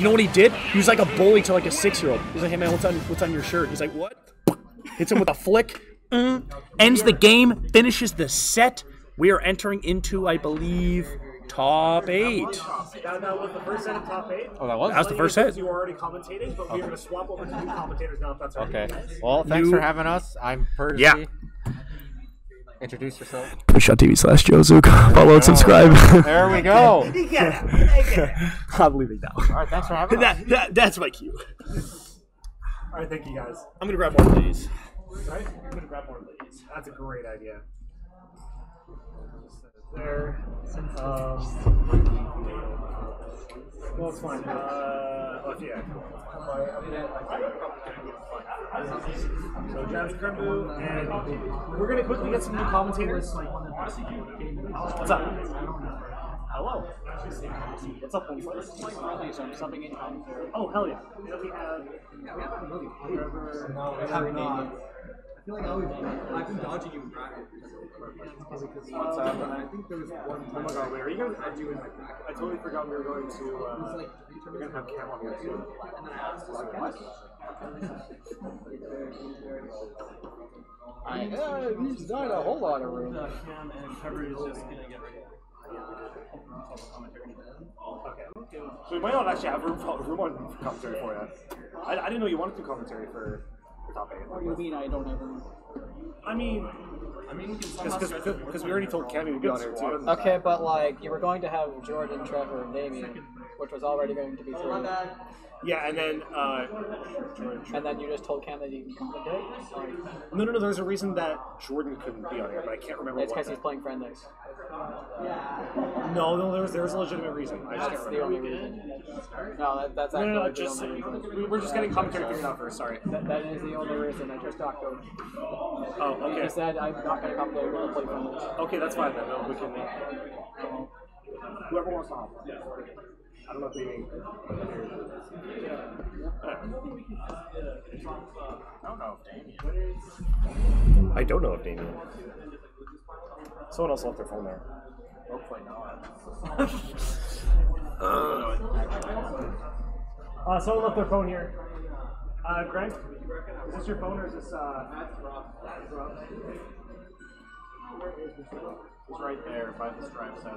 You know what he did? He was like a bully to like a six-year-old. He's like, "Hey man, what's on what's on your shirt?" He's like, "What?" Hits him with a flick. Mm. Ends the game. Finishes the set. We are entering into, I believe, top eight. That, that was the first set of top eight. Oh, that was. That was the first set. You were already commentating, but we're going to swap over to new commentators now if that's Okay. okay. Well, thanks New- for having us. I'm Percy. Yeah. Introduce yourself. Twitch.tv slash Joe Zook. Follow and subscribe. There we go. You get it. I get it. I'm leaving now. All right. Thanks for having us. That, that, that's my cue. All right, thank you guys. I'm gonna grab one of these. Right? I'm going to grab more of these. That's a great idea. There. Um, well, it's fine. Uh, oh, yeah. So, Jazz Crembu, and we're going to quickly get some new commentators. What's up? Hello. What's up, Wednesday? Oh, hell yeah. We have. No, we have not. I feel like I always, I've been dodging you in bracket. What's up? And I think there was one Oh time. my god, wait, are you guys? I do in my bracket. I totally forgot we were going to. It was Uh, like three we're gonna have tournaments. Cam on here soon. And then I asked this what? Yeah, he's not a whole lot of room. Cam and Trevor is just gonna get ready. Okay. So we might not actually have room, for- room on commentary for you. I, I didn't know you wanted to commentary for, for top eight. What do you mean I don't have room? I mean, I mean, we can somehow stretch it. because we already told Cammy to be on here too. Okay, but like you were going to have Jordan, Trevor, and Damien, which was already going to be three, oh, Yeah, and then uh, and then you just told Cam that you can commentate. no, no, no. There's a reason that Jordan couldn't be on here, but I can't remember It's what. because he's playing friendlies. No, no, there was there was a legitimate reason. I just That's can't the remember. only reason. No, that, that's No, actually no, no, the just only reason. we- we're just getting commentary figured out first. Sorry. That, that is the only reason. I just talked to him. Oh, okay. He said I'm not going to commentate. We're going to play friendlies. Okay, that's fine then. No, we can. Whoever wants to hop. I don't know if they. I don't know if Damien. Someone else left their phone there. Hopefully not. uh, someone left their phone here. Uh, Grant, is this your phone or is this uh? That's Rob. That's Rob. Where is this phone? It's right there by the stripes out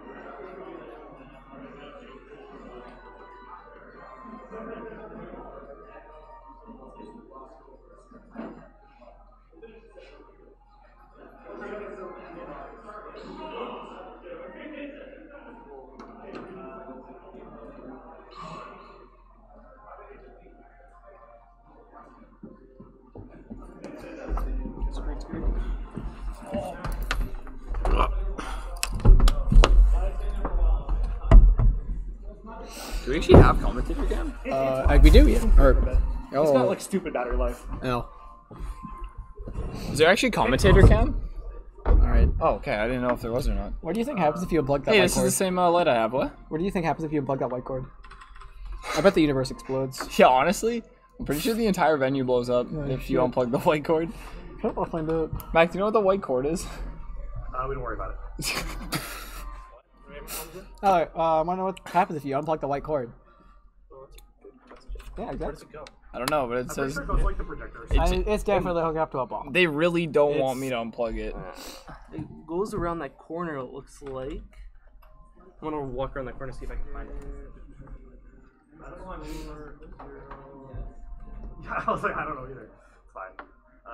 Do we actually have commentator cam? Uh, like we do, yeah. Or, It's oh, not like stupid battery life. no. Is there actually commentator cam? All right. Oh, okay. I didn't know if there was or not. What do you think happens if you unplug that Hey, white this is cord? the same uh, light I have. What? What do you think happens if you unplug that white cord? I bet the universe explodes. Yeah, honestly, I'm pretty sure the entire venue blows up if you shit. unplug the white cord. I'll find out. Mac, do you know what the white cord is? Uh, we don't worry about it. Oh, uh, I want to know what happens if you unplug the white cord. Yeah, exactly. I don't know, but it I'm says sure it goes like the. It's- I, it's definitely hooked up to a ball. they really don't It's- want me to unplug it. It goes around that corner, it looks like. I'm gonna walk around that corner and see if I can find it. Yeah, I was like, I don't know either. It's fine.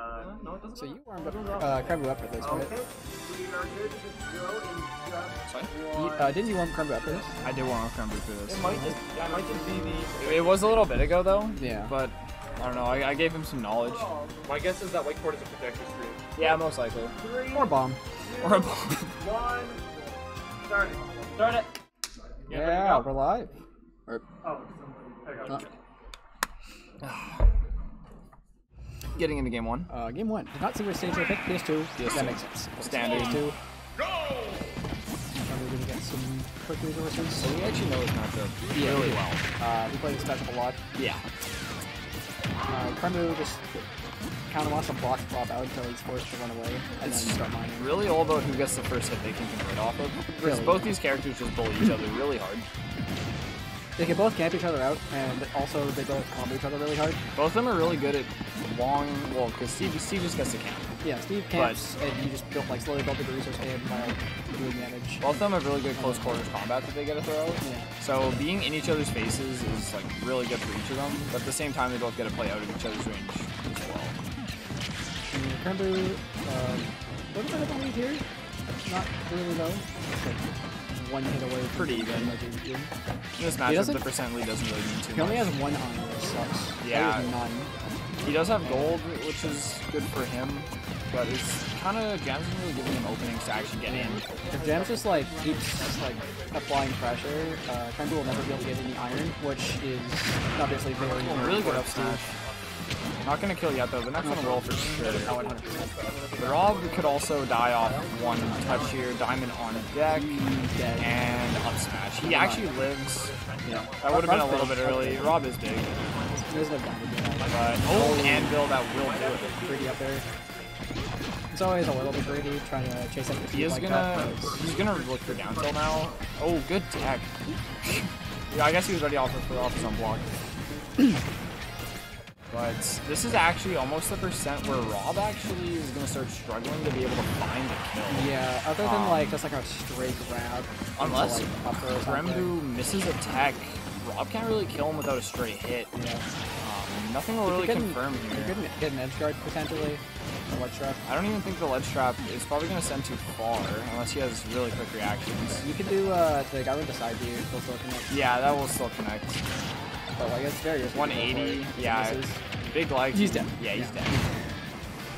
Uh, No, it doesn't. So you warmed up, uh, Crembu up for this, right? okay. We are good to go in just You, uh, didn't you warm Crembu up for this? I did want to crumble through It this. might just, yeah, it might just be the. It was a little bit ago though. Yeah. But I don't know. I, I gave him some knowledge. My guess is that white cord is a projector screen. Yeah, most likely. Three, Or bomb. Or a bomb. one, start it. Start it! Yeah, we're live. Oh, there you go. Uh, Getting into game one. Uh, game one. Did not see where stage I picked. PS2. Yes, that makes sense. Standard. PS2. Crembu against some quick resources. So we actually know his matchup Yeah, really well. Uh, we play this matchup a lot. Yeah. Uh, Crembu just kind of wants to block pop out until he's forced to run away and It's then start mining. really all about who gets the first hit they can convert off of. Because Really. both these characters just bully each other really hard. They can both camp each other out, and also they both combo each other really hard. Both of them are really good at long. Well, because Steve, Steve just gets to camp. Yeah, Steve camps, and you just build, like slowly build the resource in while doing damage. Both of them have really good close quarters combat that they get to throw. Yeah. So being in each other's faces is like really good for each of them. But at the same time, they both get to play out of each other's range as well. And Crembu, um, what is the hit lead here? Not really low. One hit away. from Pretty even. like a game. In this matchup, the percent lead doesn't really mean too much. He only much. has one iron, which sucks. Yeah. None. He does have gold, which is good for him. But it's kind of Jams isn't really giving him openings to actually get in. If Jams just like keeps like applying pressure, uh, will never be able to get any iron, which is obviously very, Oh, really good up smash. Not gonna kill yet though. The next one will for sure. 100%. The Rob could also die off one touch here. Diamond on deck and up smash. He actually lives. Yeah. That would have been a little bit early. Rob is big, There's no damage that. but oh, Anvil that will do it. Greedy up there. It's always a little bit greedy, trying to chase after He Steve is like gonna that. but he's gonna look for down tilt now. Oh, good tech. yeah, I guess he was ready off for off his unblock. But this is actually almost the percent where Rob actually is gonna start struggling to be able to find the kill. Yeah, other than Um, like just like a straight grab. Unless like, upper or something. Rembu misses a tech, Rob can't really kill him without a straight hit. Yeah. Um, nothing will really You confirm You here. could get an edge guard potentially. A ledge trap. I don't even think the ledge trap is probably going to send too far unless he has really quick reactions. You could do uh, the guy with the side view. Still connect. Yeah, that will still connect. But like it's very risky. to go 180, it. If it yeah. misses. Big leg. He's dead. Yeah, he's Yeah. dead.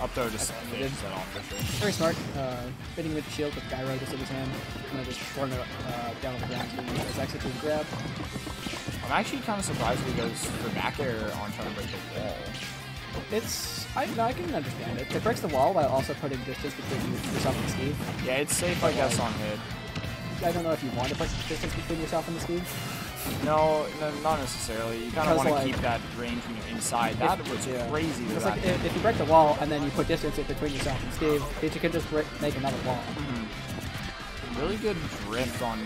Up throw just Okay, finishes good. that off for sure. Very smart. Uh, hitting with the shield with Gyro just in his hand. And then just throwing it uh, down on the ground to his exit to grab. I'm actually kind of surprised he goes for back air on trying to break the wall. It's I no, I can understand it. It breaks the wall while also putting distance between yourself and Steve. Yeah, it's safe, I guess, on hit. I don't know if you want to put distance between yourself and the Steve. No, no not necessarily. You kind of want to like- keep that range when you're inside. That was Yeah. crazy. It's like if, if you break the wall and then you put distance between yourself and Steve, then you can just break, make another wall. Mm-hmm. Really good drift on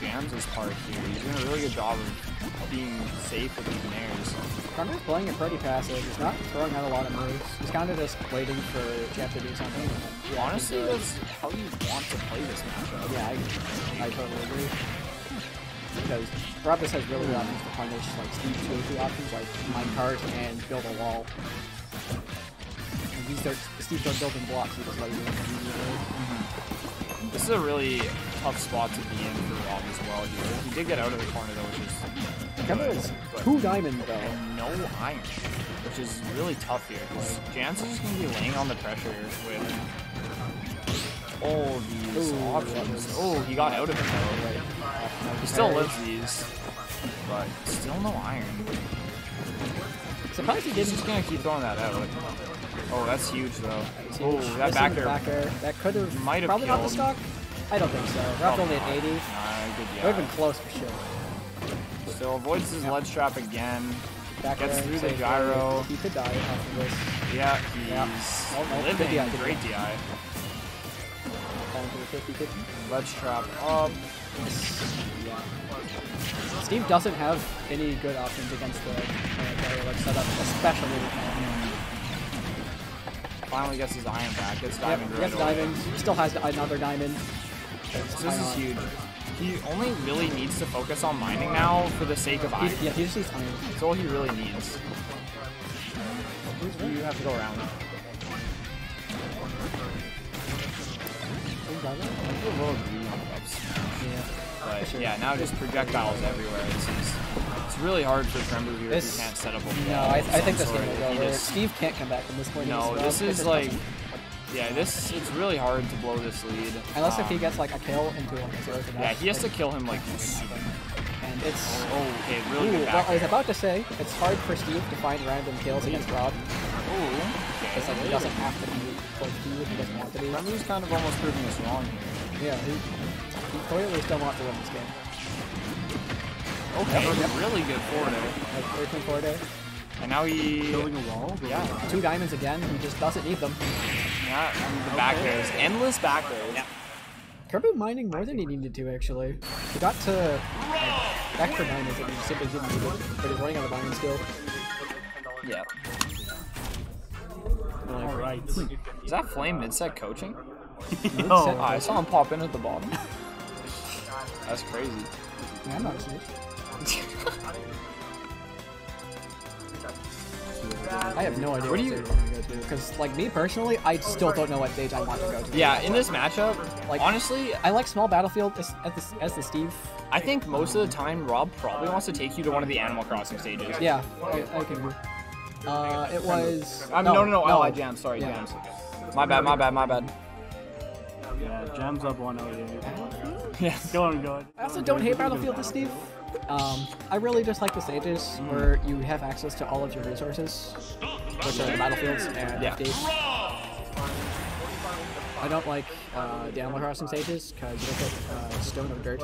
Jams' part here. He's doing a really good job of being safe with these nairs. Connor's playing it pretty passive. He's not throwing out a lot of moves. He's kind of just waiting for Jeff to do something. Honestly, that's how you want to play this matchup. Yeah, I, I totally agree. Because Rob has really good options to punish like Steve's go-to options like minecart and build a wall. And Steve starts building blocks, he just in. Mm-hmm. This is a really tough spot to be in for Rob as well here. He did get out of the corner though, which is Kemba is two diamond though. and no iron, which is really tough here because Jams is just going to be laying on the pressure with all these Ooh, options. Oh, he got out of it though. Right. He still lives these, but still no iron. Surprised he didn't just gonna keep throwing that out. Oh, that's huge though. Oh, missing that back air. back air. That could have Might have probably not the stock. I don't think so. Rob's only at 80. Nah, good Would have been close for sure. Still avoids his ledge trap again. Back Gets through the gyro. He could die of this. Yeah, Yeah. he's Oh, no, living. DI, Great DI. Falling to the 50 50. Ledge trap up. Yeah. Steve doesn't have any good options against the uh, barrier like setup, especially with Iron. Finally gets his iron back. Gets Yep, diamond he right gets away. diamond. Still has another diamond. This is huge. He only really needs to focus on mining now for the sake of iron. yeah, he just needs iron. That's all he really needs. You have to go around. Who's that? Might be a little greedy on the up smash. Yeah. But sure. yeah, now just projectiles everywhere. It's, it's, it's really hard for Crembu here if This- he can't set up a. No, I, I think this game over. just- Steve can't come back from this point. No, this is like, yeah, this it's really hard to blow this lead. Unless if he Um, gets like a kill into him. yeah, he has to kill him like. And it's. Oh, okay, really Ooh, good well, I was about to say, it's hard for Steve to find random kills against Rob. Ooh, It's like he doesn't have to be close to you if he doesn't want to be. Crembu's kind of almost proving us wrong here. Yeah, he, he clearly still wants to win this game. Okay, really good forward air. Like, Earthling forward air. And now he. Building a wall. Yeah, Two diamonds again. He just doesn't need them. yeah, and the back airs. Endless back airs. Yeah. Crembu mining more than he needed to, actually. He got to like, extra diamonds that he simply didn't need it, but he's running out of iron still. Yeah. All right. Is that Flame mid-set coaching? Mid-set Oh, I saw him pop in at the bottom. That's crazy. Yeah, I'm not a. I have no idea What what, do you- stage I'm gonna go to. Because, like, me personally, I still don't know what stage I want to go to. Yeah, in this matchup, Like- honestly, I like small battlefield as, as, the, as the Steve. I think most of the time Rob probably wants to take you to one of the Animal Crossing stages. Yeah, I, I can agree. Uh, it was. I mean, no, no, no, I lied, Jams. Sorry, Yeah. Jams. My bad, my bad, my bad. Yeah, Jam's up 108. Yes. Go on, go on. I also don't hate Battlefield with Steve. Um, I really just like the stages Mm. where you have access to all of your resources, which are the battlefields and Yeah. FD. I don't like uh, the Animal Crossing stages because you don't get uh, stone or dirt,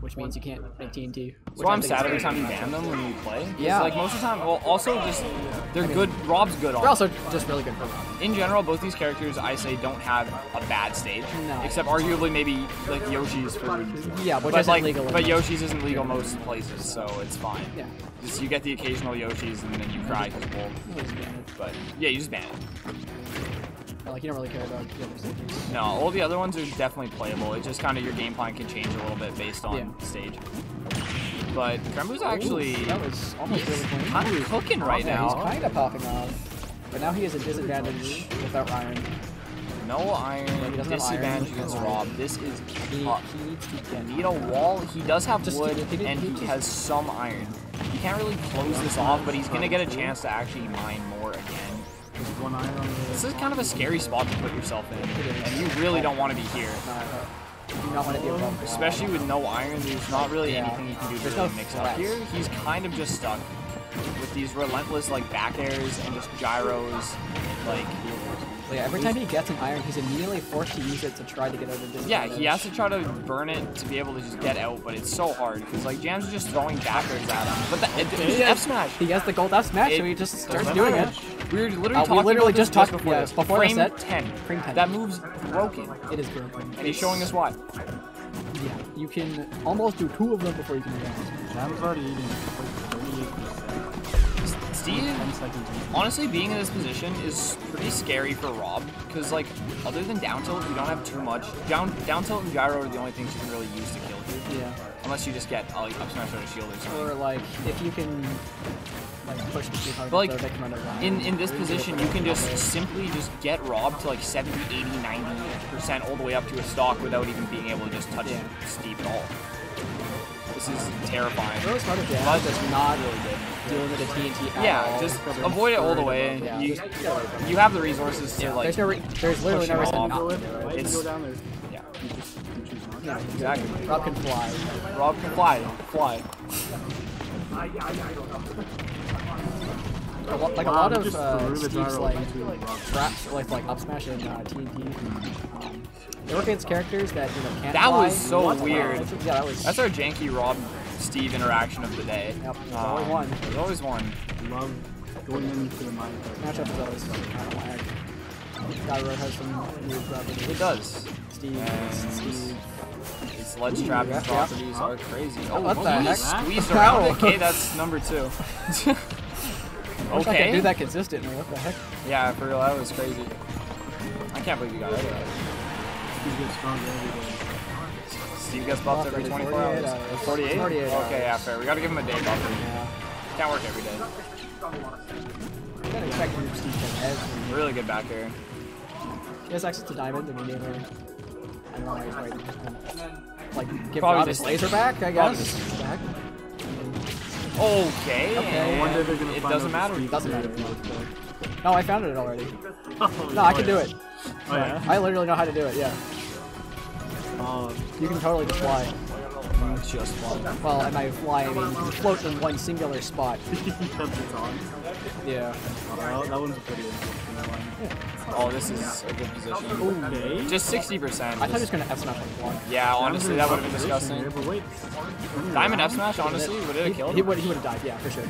which means you can't make TNT. So which I I'm sad every time you ban them when you play. Yeah. Like most of the time, well, also just they're good. Rob's good on. They're also just really good for Rob. in general, both these characters I say don't have a bad stage, No. except arguably maybe like Yoshi's for. Yeah, which but isn't like, legal. but most- Yoshi's isn't legal most places, so it's fine. Yeah. Just you get the occasional Yoshis and then you cry because well, you just ban it. but yeah, you just ban it. Like you don't really care about the other stages. No, all the other ones are definitely playable. It's just kind of your game plan can change a little bit based on Yeah. stage. But Crembu's actually Ooh, that was almost really kind of cooking right yeah, now. he's kind of popping off, but now he has a disadvantage without iron. No iron, doesn't disadvantage iron. against Rob. This is He, tough. he needs to get Need a wall. He does have Just- wood, he- he and he he has some iron. He can't really close this off, but he's gonna get a chance to actually mine more again. There's one iron on the This is kind of a scary spot to put yourself in, and you really don't want to be here. Do not want to be above. Especially with no iron, there's not really Yeah. anything you can do to really no mix up threats. here. He's kind of just stuck with these relentless like back airs and just gyros. Like, yeah, every time he gets an iron, he's immediately forced to use it to try to get out of disadvantage. yeah, he has to try to burn it to be able to just get out, but it's so hard because like Jams is just throwing back airs at him. But the, it, it, F smash. He has the gold F smash, so he just starts doing it. We were literally Uh, we talking literally about this just talked- before yeah, this. before the Frame set. 10. Frame 10. That move's broken, It is broken. and he's showing us why. Yeah, you can almost do two of them before you can advance. Jam's already eating like 38%. Steve 10 seconds in. Honestly, being in this position is pretty scary for Rob because, like, other than down tilt, you don't have too much. Down, down tilt and gyro are the only things you can really use to kill here, Yeah. Unless you just get uh, like up smash or a shield or something. Or like if you can like push the too hard, But, like, so they can run out of iron. In in this position, you can just simply just get Rob to like 70, 80, 90 percent all the way up to a stock without even being able to just touch Yeah. Steve at all. This is terrifying. really smart of Jazz But that's not really good dealing with the TNT at Yeah, all. just avoid it all the way. Yeah, You, just get away from it. you have the resources to like. there's no re- there's literally no reason not to do it. It's-? Yeah, Yeah, exactly. Rob can fly. Rob can fly, fly. A lot, like a lot of just uh, Steve's like traps, like like up smash and uh, TNT. Um, they work against characters that you know can't. That fly. was so What? weird. Uh, yeah, that was. That's our janky Rob Steve interaction of the day. Yep, there's only one. There's always one. Love going into the mine. matchup is always kind of lag. Gyro has some weird properties. It does. Steve, And- Steve. These ledge trapping yeah, yeah. properties are crazy. Oh, What the heck? squeezed How? around it. Okay, that's number two. I wish I could do that consistently. What the heck? Yeah, for real, that was crazy. I can't believe you got out of that. He's getting stronger every day. Steve gets buffed every 24 hours. 48 hours. 48? 48 Okay, yeah, fair. We gotta give him a day buffer. Yeah. Can't work every day. Gotta expect Group Steve every. Really good back here. He has access to diamond immediately. I don't know why he's waiting. Like, give Probably Rob his just- laser back, I probably guess. Back. Okay. Okay. One day they're gonna It find doesn't matter. Steve Doesn't matter. it real quick. No, I found it already. Oh, No, I can do it. Oh yeah. I literally know how to do it, yeah. Oh, You can totally just fly. Just fly. Well, I might fly, I mean float in one singular spot. That's its on. Yeah. Well, that one's pretty interesting one. Oh, this is a good position. Okay. Just 60%. I thought he was gonna F smash like one. yeah, honestly, that would have been Position disgusting. Here, but wait. Diamond F smash, honestly, would it have killed He him? would he would have died, yeah, for sure.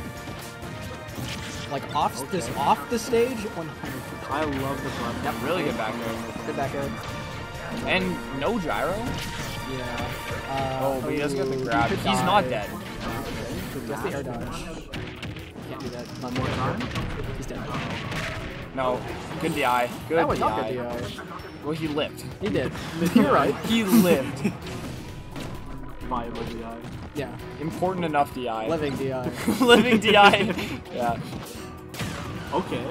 Like off this off the stage, 100. I love the button. Really good back there. Good back air. And no gyro? Yeah. Uh, Oh, but he doesn't get the grab. could He's not dead. Just the air dodge. Can't do that. One more time. He's dead. No. Good DI. Good That was DI. not good DI. Well, he lived. He did. You're right. He lived. Viable DI. Yeah. Important enough DI. Living DI. Living DI. yeah. Okay.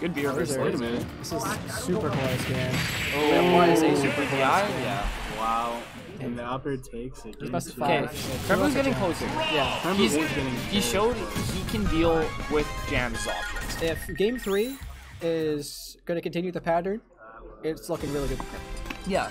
Good beer versus Wait a minute. This is super close, man. Oh, It was a super close DI? game. Yeah. Wow. And the upper takes it. Game best of two. Okay. five. Trevor's getting closer. Yeah. Remember He's, who's getting he showed he can deal with Jam's options. If game three is going to continue the pattern, it's looking really good. Yeah.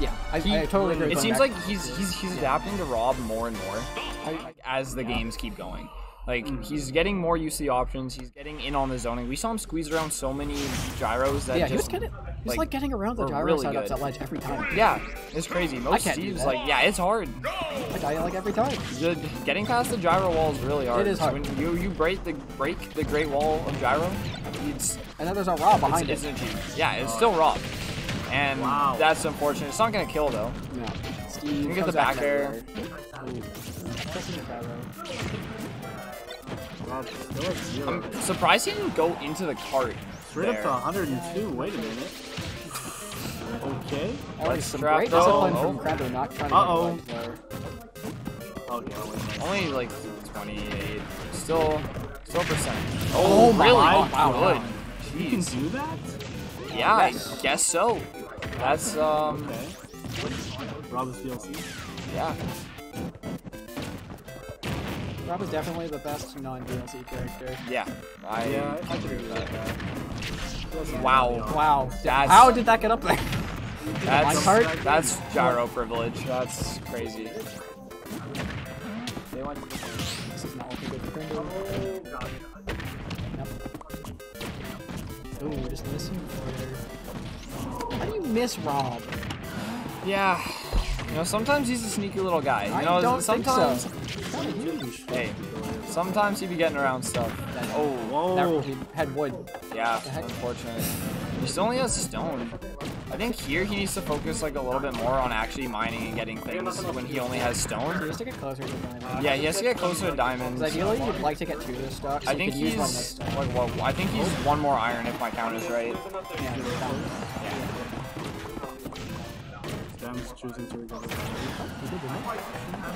Yeah, I, He- I totally agree. It seems that. like he's he's he's adapting to Rob more and more I, as the games keep going. Like Mm. he's getting more to the options. He's getting in on the zoning. We saw him squeeze around so many gyros that yeah, he was just getting, he was like, like, getting around the gyro really setups good. at ledge every time. yeah, it's crazy. Most Steve's like, yeah, it's hard. I die like every time. The, getting past the gyro wall is really hard. It is hard. When you you break the break the great wall of gyro, it's And then there's a raw behind it's it. Yeah, it's still raw. and Wow. that's unfortunate. It's not gonna kill though. No. Steve You get the back back air. Ooh. Pressing the gyro. Wow, still at zero. I'm surprised he didn't go into the cart. Straight up to 102. Wait a minute. Okay. That some great though. discipline Oh. from Crabbo not trying Uh-oh. get the ledge. Okay. wait. Only like 28. Still, still percent. Oh Oh, really? God. Oh, Wow. good. You can Jeez. do that? Yeah, Yes. I guess so. That's um, Okay. Rob's DLC. yeah. Rob is definitely the best non-DLC character. Yeah, I, Yeah, I- I agree with that. Wow, Wow. That's- How did that get up there? that's minecart? that's gyro privilege. That's crazy. They went. This is not looking good for Kringle. Yep. Ooh, just missing there. How do you miss Rob? Yeah, you know sometimes he's a sneaky little guy. You I don't sometimes. think so. Hey, sometimes he be getting around stuff. Oh, Whoa. That, he had wood. yeah, the heck? unfortunate. He still only has stone. I think here he needs to focus like a little bit more on actually mining and getting things when he only has stone. He stone. has to get closer to diamond. Yeah, he has to get closer to diamonds. Ideally, you'd like to get to this stock, so I think can use one next he's like what? I think he's one more iron if my count is right. Yeah, down. Jam's choosing to recover.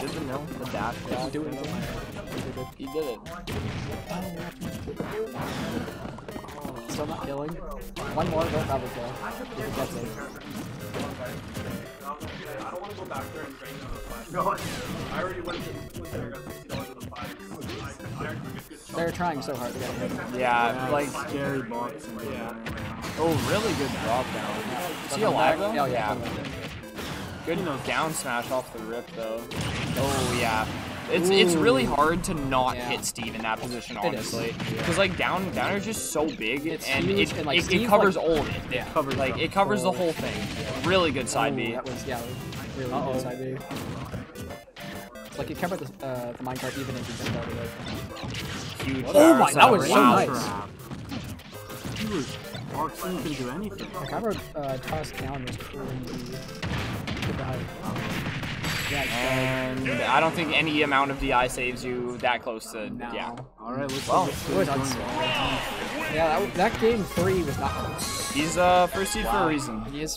Did the mill, the dash, Did he do dash. anything? He did it. Still not killing. One more, they'll probably kill. If he gets it. They're trying so hard to get him. Yeah, like Scary box. Yeah. oh, really good drop down. Is he alive though? Oh, yeah. Good enough. down smash off the rip though. Oh yeah. It's it's really hard to not Yeah. hit Steve in that position, honestly. Because like down downer's just so big It's and it, and, like, it, it covers like- all of it. Yeah. Covers like the it covers the whole- whole thing. Really good side Ooh, B. That was, yeah, really Uh-oh. good side B. Like, it covered the, uh, the minecart even if you just started it. Huge. Oh power my, that was so setup. nice. Trap. He was boxing, couldn't do anything. The cover uh, toss down was crazy. Good dive. Yeah, it's And I don't think any amount of DI saves you that close to No. yeah. Alright, let's Well, see what's going on. Yeah, that, that game three was not close. He's uh first seed for a reason. He is